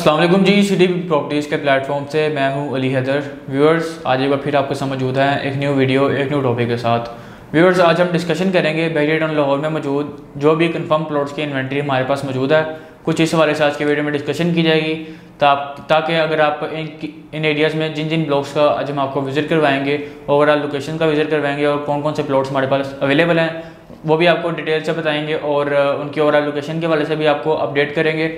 Aslam ji C D properties के platform से मैं हूँ अली हैदर। व्यूअर्स, आज एक बार फिर आपके साथ मौजूद है एक न्यू वीडियो एक न्यू टॉपिक के साथ। व्यूअर्स, आज हम डिस्कशन करेंगे बहरी टाउन लाहौर में मौजूद जो भी कंफर्म प्लॉट्स की इन्वेंट्री हमारे पास मौजूद है, कुछ इस हवाले से आज के वीडियो में डिस्कशन की जाएगी ताकि अगर आप इन इन एरियाज़ में जिन जिन ब्लॉक्स का आज हम आपको विज़िट करवाएँगे ओवरऑल लोकेशन का विज़िट करवाएँगे और कौन कौन से प्लॉट्स हमारे पास अवेलेबल हैं, वो भी आपको डिटेल से बताएँगे और उनकी ओवरऑल लोकेशन के वाले से भी आपको अपडेट करेंगे।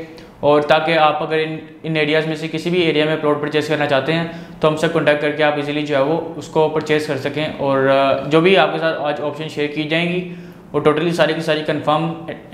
और ताकि आप अगर इन इन एरियाज़ में से किसी भी एरिया में प्लॉट परचेज़ करना चाहते हैं तो हमसे कॉन्टैक्ट करके आप इजीली जो है वो उसको परचेज़ कर सकें और जो भी आपके साथ आज ऑप्शन शेयर की जाएँगी, वो टोटली सारी की सारी कंफर्म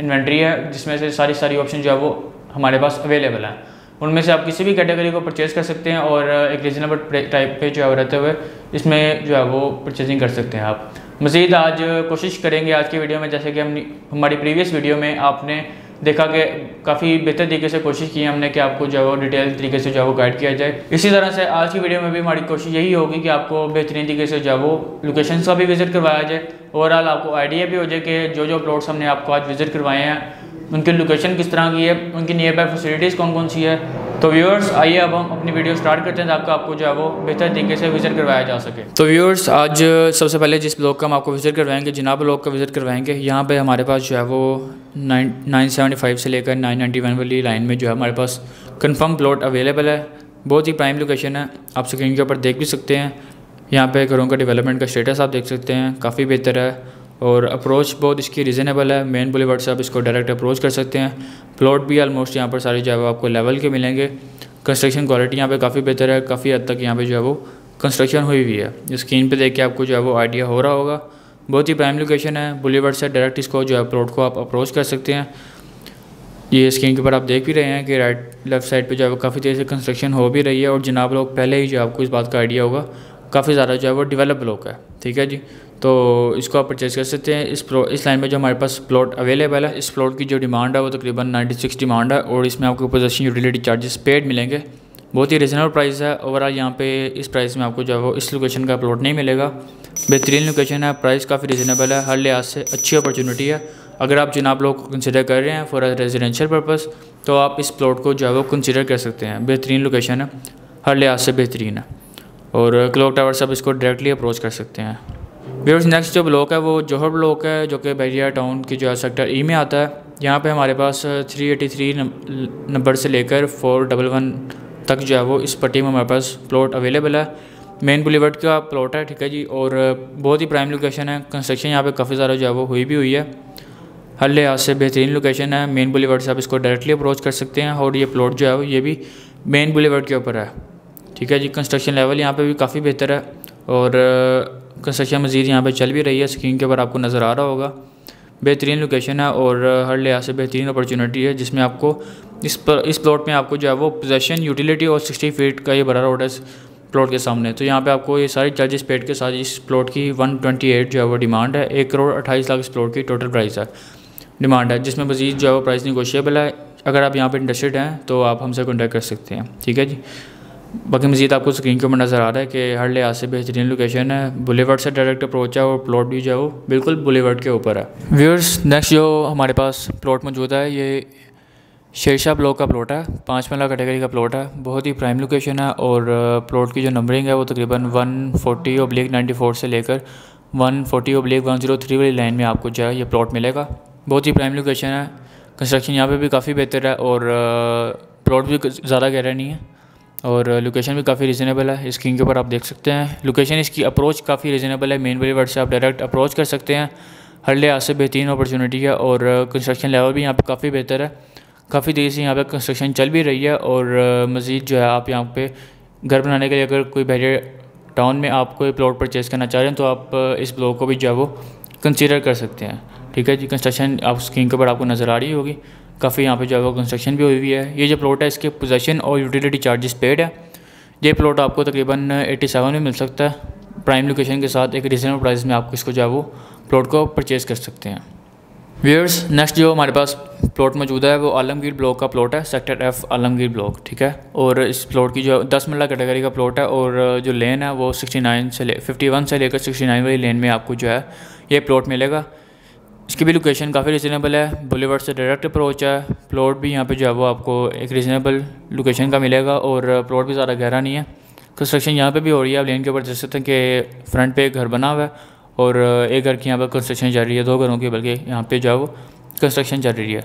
इन्वेंट्री है, जिसमें से सारी सारी ऑप्शन जो है वो हमारे पास अवेलेबल हैं। उनमें से आप किसी भी कैटेगरी को परचेज़ कर सकते हैं और एक रीज़नेबल टाइप पे जो है रहते हुए इसमें जो है वो परचेजिंग कर सकते हैं आप। मज़ीद आज कोशिश करेंगे आज की वीडियो में, जैसे कि हम हमारी प्रीवियस वीडियो में आपने देखा कि काफ़ी बेहतर तरीके से कोशिश की हमने कि आपको जो है वो डिटेल तरीके से जो है वो गाइड किया जाए। इसी तरह से आज की वीडियो में भी हमारी कोशिश यही होगी कि आपको बेहतरीन तरीके से जो है वो लोकेशन का भी विज़िट करवाया जाए। ओवरऑल आपको आइडिया भी हो जाए कि जो जो प्लॉट्स हमने आपको आज विज़िट करवाए हैं, उनकी लोकेशन किस तरह की है, उनकी नियर बाई फैसिलिटीज़ कौन कौन सी है तो व्यूअर्स आइए अब हम अपनी वीडियो स्टार्ट करते हैं ताकि आपको जो है वो बेहतर तरीके से विज़िट करवाया जा सके। तो व्यूअर्स आज सबसे पहले जिस ब्लॉक का हम आपको विज़िट करवाएँगे, जनाब ब्लॉक का विज़िट करवाएँगे, यहाँ पे हमारे पास जो है वो नाइन नाइन सेवेंटी फाइव से लेकर नाइन नाइन्टी वन वाली लाइन में जो है हमारे पास कन्फर्म प्लॉट अवेलेबल है। बहुत ही प्राइम लोकेशन है। आप स्क्रीन के ऊपर देख भी सकते हैं। यहाँ पे घरों का डेवलपमेंट का स्टेटस आप देख सकते हैं। काफ़ी बेहतर है। और अप्रोच बहुत इसकी रीज़नेबल है। मेन बुलेवर्ड से आप इसको डायरेक्ट अप्रोच कर सकते हैं। प्लॉट भी आलमोस्ट यहाँ पर सारे जो है आपको लेवल के मिलेंगे। कंस्ट्रक्शन क्वालिटी यहाँ पे काफ़ी बेहतर है। काफ़ी हद तक यहाँ पे जो है वो कंस्ट्रक्शन हुई हुई है। स्क्रीन पे देख के आपको जो है वो आइडिया हो रहा होगा। बहुत ही प्राइम लोकेशन है। बुलेवर्ड से डायरेक्ट इसको जो है प्लॉट को आप अप्रोच कर सकते हैं। ये स्क्रीन के ऊपर आप देख भी रहे हैं कि राइट लेफ़्ट साइड पे जो है वो काफ़ी तेज़ से कंस्ट्रक्शन हो भी रही है। और जनाब लोग पहले ही जो आपको इस बात का आइडिया होगा। काफ़ी ज़्यादा जो है वो डेवलप ब्लॉक है। ठीक है जी? तो इसको आप परचेज़ कर सकते हैं। इस प्लो इस लाइन में जो हमारे पास प्लॉट अवेलेबल है, इस प्लॉट की जो डिमांड है, वो तकरीबन 96 डिमांड है और इसमें आपको पोजेशन यूटिलिटी चार्जेस पेड मिलेंगे। बहुत ही रिजनेबल प्राइस है। ओवरऑल यहाँ पे इस प्राइस में आपको जो है वो इस लोकेशन का प्लॉट नहीं मिलेगा। बेहतरीन लोकेशन है। प्राइस काफ़ी रिजनेबल है। हर लिहाज से अच्छी अपॉर्चुनिटी है। अगर आप जनाब लोग को कंसिडर कर रहे हैं फॉर रेजिडेंशियल पर्पज़ तो आप इस प्लॉट को जो है वो कंसिडर कर सकते हैं। बेहतरीन लोकेशन है। हर लिहाज से बेहतरीन है। और क्लॉक टावर से आप इसको डायरेक्टली अप्रोच कर सकते हैं। व्यूअर्स नेक्स्ट जो ब्लॉक है, वो जौहर ब्लॉक है, जो कि बैरिया टाउन की जो है सेक्टर ई में आता है। यहाँ पे हमारे पास 383 नंबर से लेकर फोर डबल वन तक जो है वो इस पट्टी में हमारे पास प्लॉट अवेलेबल है। मेन बुलेवर्ड का प्लॉट है, ठीक है जी, और बहुत ही प्राइम लोकेशन है। कंस्ट्रक्शन यहाँ पे काफ़ी ज़्यादा जो है वो हुई भी हुई है। हर लिहाज से बेहतरीन लोकेशन है। मेन बुलेवर्ड से आप इसको डायरेक्टली अप्रोच कर सकते हैं, और ये प्लॉट जो है वो, ये भी मेन बुलेवर्ड के ऊपर है। ठीक है जी कंस्ट्रक्शन लेवल यहाँ पे भी काफ़ी बेहतर है। और कंस्ट्रक्शन मज़ीद यहाँ पे चल भी रही है स्क्रीन के ऊपर आपको नज़र आ रहा होगा। बेहतरीन लोकेशन है और हर लिहाज से बेहतरीन अपॉर्चुनिटी है, जिसमें आपको इस पर इस प्लॉट में आपको जो है वो पोजेशन यूटिलिटी और सिक्सटी फीट का ये बड़ा रोड है प्लॉट के सामने। तो यहाँ पे आपको ये सारी चार्जेस पेड के साथ इस प्लॉट की 128 जो है वो डिमांड है। एक करोड़ अट्ठाईस लाख इस प्लॉट की टोटल प्राइस है डिमांड है, जिसमें मजीद जो है वो प्राइस निगोशियबल है। अगर आप यहाँ पर इंटरेस्टेड हैं तो आप हमसे कॉन्टैक्ट कर सकते हैं। ठीक है जी? बाकी मज़ीद आपको स्क्रीन के ऊपर नज़र आ रहा है कि हर लिहाज से बेहतरीन लोकेशन है। बुलेवर्ड से डायरेक्ट अप्रोच है और प्लॉट भी जो है वो बिल्कुल बुलेवर्ड के ऊपर है। व्यूअर्स नेक्स्ट जो हमारे पास प्लॉट मौजूद है, ये शेरशाह ब्लॉक का प्लॉट है। पाँच मरला कैटेगरी का प्लॉट है। बहुत ही प्राइम लोकेशन है और प्लॉट की जो नंबरिंग है वो तकरीबन one forty oblique ninety four से लेकर one forty oblique one zero three वाली लाइन में आपको जो है ये प्लॉट मिलेगा। बहुत ही प्राइम लोकेशन है। कंस्ट्रक्शन यहाँ पे भी काफ़ी बेहतर है और प्लॉट भी ज़्यादा गहरा नहीं है। और लोकेशन भी काफ़ी रीज़नेबल है। स्क्रीन के ऊपर आप देख सकते हैं। लोकेशन इसकी अप्रोच काफ़ी रीज़नेबल है। मेन वर्ड से आप डायरेक्ट अप्रोच कर सकते हैं। हर लिहाज से बेहतरीन अपॉर्चुनिटी है और कंस्ट्रक्शन लेवल भी यहाँ पे काफ़ी बेहतर है। काफ़ी देर से यहाँ पे कंस्ट्रक्शन चल भी रही है और मज़ीद जो है आप यहाँ पे घर बनाने के लिए अगर कोई बैरियर टाउन में आप कोई प्लॉट परचेज़ करना चाह रहे हैं तो आप इस ब्लॉक को भी जो है वो कंसिडर कर सकते हैं। ठीक है जी कंस्ट्रक्शन आप स्क्रीन के ऊपर आपको नज़र आ रही होगी। काफ़ी यहाँ पे जो है वो कंस्ट्रक्शन भी हुई हुई है। ये जो प्लॉट है, इसके पोजेशन और यूटिलिटी चार्जेस पेड है। ये प्लॉट आपको तकरीबन 87 में मिल सकता है। प्राइम लोकेशन के साथ एक रीजनेबल प्राइस में आपको इसको जो है वो प्लॉट को परचेज़ कर सकते हैं। व्यूअर्स नेक्स्ट जो हमारे पास प्लॉट मौजूद है, वो आलमगीर ब्लॉक का प्लॉट है सेक्टर एफ़ आलमगीर ब्लॉक ठीक है? और इस प्लॉट की जो दस मरला कैटेगरी का प्लॉट है और जो लेन है, वो 69 से ले 51 से लेकर 69 वाली लेन में आपको जो है ये प्लॉट मिलेगा। इसकी भी लोकेशन काफ़ी रिजनेबल है। बुलेवर्ड से डायरेक्ट अप्रोच है। प्लॉट भी यहाँ पे जो है वो आपको एक रिजनेबल लोकेशन का मिलेगा और प्लॉट भी ज़्यादा गहरा नहीं है। कंस्ट्रक्शन यहाँ पे भी हो रही है। आप लेन के ऊपर देख सकते हैं कि फ्रंट पे एक घर बना हुआ है और एक घर की यहाँ पर कंस्ट्रक्शन चल रही है। दो घरों की बल्कि यहाँ पर जो है वो कंस्ट्रक्शन चल रही है।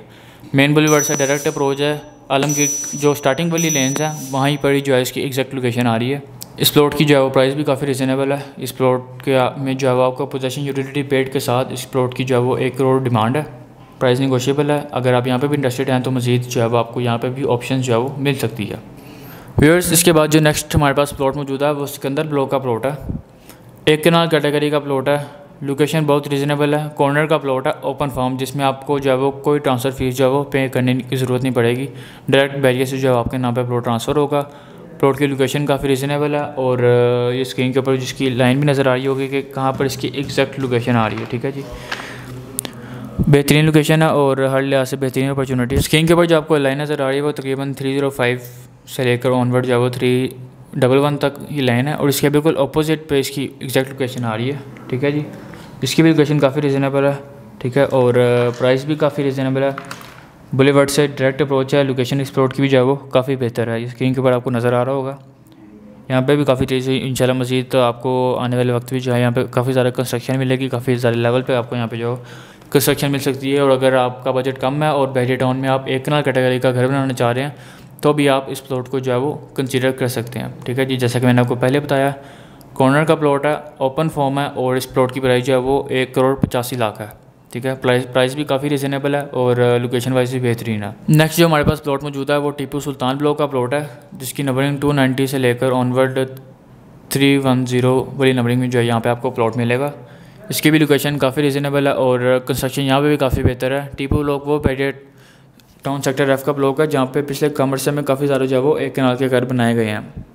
मेन बुलेवर्ड से डायरेक्ट अप्रोच है। आलम की जो स्टार्टिंग वाली लेंस हैं, वहीं पर ही जो है इसकी एग्जैक्ट लोकेशन आ रही है। इस प्लॉट की जो है वो प्राइस भी काफ़ी रिजनेबल है। इस प्लॉट के में जो है वो आपका पोजेशन यूटिलिटी पेड के साथ इस प्लॉट की जो है वो एक करोड़ डिमांड है। प्राइस निगोशियबल है। अगर आप यहाँ पे भी इंटरेस्टेड हैं तो मज़ीद जो है वो आपको यहाँ पे भी ऑप्शन जो है वो मिल सकती है। व्यूअर्स इसके बाद जो नेक्स्ट हमारे पास प्लॉट मौजूद है, वो सिकंदर ब्लॉक का प्लॉट है। एक कनाल कैटेगरी का प्लॉट है। लोकेशन बहुत रीज़नेबल है। कॉर्नर का प्लॉट है ओपन फार्म जिसमें आपको जो है वो कोई ट्रांसफ़र फ़ीस जो है वो पे करने की ज़रूरत नहीं पड़ेगी। डायरेक्ट बैरियर से जो है आपके नाम पर प्लॉट ट्रांसफ़र होगा। प्लॉट की लोकेशन काफ़ी रीज़नेबल है और ये स्क्रीन के ऊपर जिसकी लाइन भी नज़र आ रही होगी कि कहाँ पर इसकी एग्जैक्ट लोकेशन आ रही है, ठीक है जी? बेहतरीन लोकेशन है और हर लिहाज से बेहतरीन अपॉर्चुनिटी स्क्रीन के ऊपर जो आपको लाइन नज़र आ रही है, वो तकरीबन थ्री ज़ीरो फाइव से लेकर ऑनवर्ड जो वो थ्री डबल वन तक ये लाइन है और इसके बिल्कुल अपोजिट पे इसकी एग्जैक्ट लोकेशन आ रही है, ठीक है जी? इसकी भी लोकेशन काफ़ी रिजनेबल है, ठीक है? और प्राइस भी काफ़ी रिजनेबल है। बुलेवर्ड से डायरेक्ट अप्रोच है लोकेशन एक्सप्लोर की भी जो है वो काफ़ी बेहतर है। स्क्रीन के ऊपर आपको नज़र आ रहा होगा। यहाँ पे भी काफ़ी तेज़ी इंशाल्लाह मजीद तो आपको आने वाले वक्त भी जो है यहाँ पे काफ़ी ज़्यादा कंस्ट्रक्शन मिलेगी, काफ़ी ज़्यादा लेवल पे आपको यहाँ पे जो कंस्ट्रक्शन मिल सकती है। और अगर आपका बजट कम है और बहरी टाउन में आप एक कनाल कैटेगरी का घर बनाना चाह रहे हैं तो भी आप इस प्लॉट को जो है वो कंसिडर कर सकते हैं। ठीक है जी, जैसा कि मैंने आपको पहले बताया कॉर्नर का प्लॉट है ओपन फॉर्म है और इस प्लॉट की प्राइस जो है वो एक करोड़ पचासी लाख है। ठीक है? प्राइस प्राइस भी काफ़ी रिजनेबल है और लोकेशन वाइज भी बेहतरीन है। नेक्स्ट जो हमारे पास प्लॉट मौजूद है, वो टीपू सुल्तान ब्लॉक का प्लॉट है, जिसकी नंबरिंग टू नाइन्टी से लेकर ऑनवर्ड थ्री वन ज़ीरो वाली नंबरिंग में जो है, यहाँ पे आपको प्लॉट मिलेगा। इसकी भी लोकेशन काफ़ी रिजनेबल है और कंस्ट्रक्शन यहाँ पे भी काफ़ी बेहतर है। टीपू ब्लॉक वो पेडेड टाउन सेक्टर एफ़ का ब्लॉक है, जहाँ पे पिछले कमर्स में काफ़ी सारे जो है, वो एक कनाल के घर बनाए गए हैं।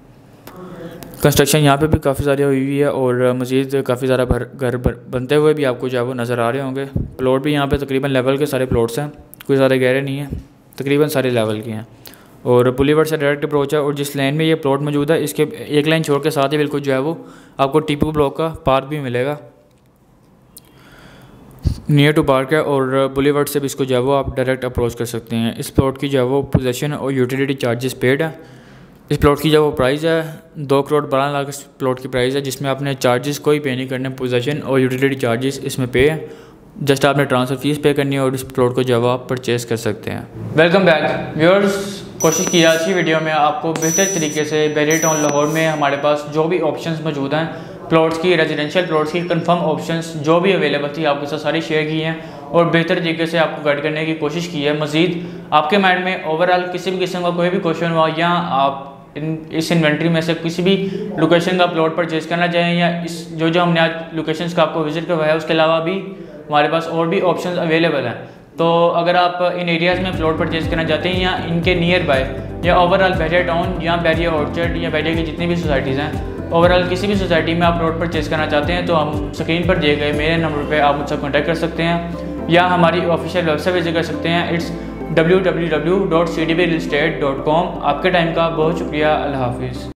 कंस्ट्रक्शन यहाँ पे भी काफ़ी सारी हुई हुई है और मज़ीद काफ़ी सारा भर, घर बनते हुए भी आपको जो है वो नज़र आ रहे होंगे। प्लॉट भी यहाँ पे तकरीबन लेवल के सारे प्लॉट्स हैं। कोई ज़्यादा गहरे नहीं हैं। तकरीबन सारे लेवल के हैं। और पुलीवर से डायरेक्ट अप्रोच है और जिस लाइन में ये प्लॉट मौजूद है, इसके एक लाइन छोड़ के साथ ही बिल्कुल जो है वो आपको टीपू ब्लॉक का पार्क भी मिलेगा। नियर टू पार्क है और बुलीवर्ड से भी इसको जो है वो आप डायरेक्ट अप्रोच कर सकते हैं। इस प्लॉट की जो है वो पोजेशन और यूटिलिटी चार्जेस पेड है। इस प्लॉट की जो वो प्राइस है, दो करोड़ बारह लाख इस प्लॉट की प्राइस है, जिसमें आपने चार्जेस कोई पे नहीं करने पोजेशन और यूटिलिटी चार्जेस इसमें पे है। जस्ट आपने ट्रांसफ़र फ़ीस पे करनी है और इस प्लॉट को जो आप परचेज़ कर सकते हैं। वेलकम बैक व्यूअर्स कोशिश की आज की वीडियो में आपको बेहतर तरीके से बेरी टाउन लाहौर में हमारे पास जो भी ऑप्शन मौजूद हैं प्लॉट्स की रेजिडेंशियल प्लॉट्स की कंफर्म ऑप्शंस जो भी अवेलेबल थी, आपके साथ सारी शेयर की हैं और बेहतर तरीके से आपको गाइड करने की कोशिश की है। मज़ीद आपके माइंड में ओवरऑल किसी भी किस्म का कोई भी क्वेश्चन हुआ या आप इन, इस इन्वेंट्री में से किसी भी लोकेशन का प्लॉट परचेज करना चाहें या इस, जो जो हमने आज लोकेशंस का आपको विज़िट करवाया है उसके अलावा भी हमारे पास और भी ऑप्शन अवेलेबल हैं। तो अगर आप इन एरियाज़ में प्लॉट परचेज करना चाहते हैं या इनके नियर बाय या ओवरऑल बैरिया टाउन या बैरिया ऑर्चर्ड या बैरिया की जितनी भी सोसाइटीज़ हैं ओवरऑल किसी भी सोसाइटी में आप प्लॉट परचेज करना चाहते हैं तो हम स्क्रीन पर दिए गए मेरे नंबर पर आप मुझसे कॉन्टैक्ट कर सकते हैं या हमारी ऑफिशियल वेबसाइट विज़िट कर सकते हैं। It's W W W dot C D B state dot com आपके टाइम का बहुत शुक्रिया। अल्लाह हाफिज़।